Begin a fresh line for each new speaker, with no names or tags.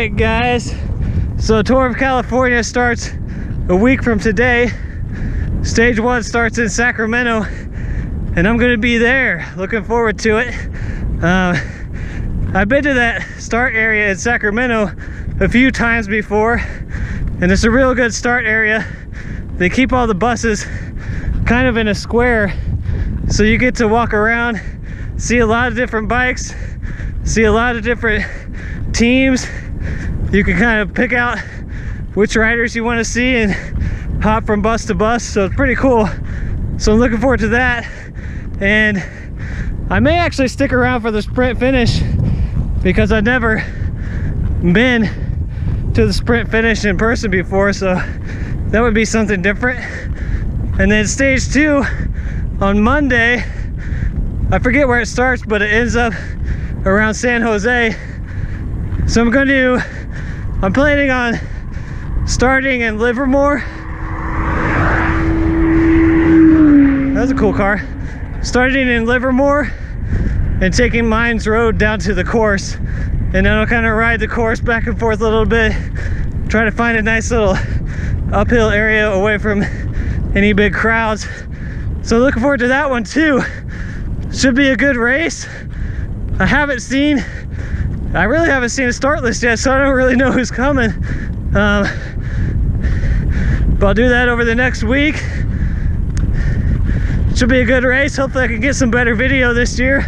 right, guys. So Tour of California starts a week from today. Stage one starts in Sacramento, and I'm gonna be there. Looking forward to it. Uh, I've been to that start area in Sacramento a few times before, and it's a real good start area. They keep all the buses kind of in a square, so you get to walk around, see a lot of different bikes, see a lot of different teams. You can kind of pick out which riders you want to see and hop from bus to bus. So it's pretty cool. So I'm looking forward to that. And I may actually stick around for the sprint finish because I've never been to the sprint finish in person before. So that would be something different. And then stage two on Monday, I forget where it starts, but it ends up around San Jose. So I'm going to, I'm planning on starting in Livermore. That's a cool car. Starting in Livermore and taking Mines Road down to the course. And then I'll kind of ride the course back and forth a little bit. Try to find a nice little uphill area away from any big crowds. So looking forward to that one too. Should be a good race. I haven't seen, I really haven't seen a start list yet, so I don't really know who's coming. Um, but I'll do that over the next week. Should be a good race. Hopefully I can get some better video this year.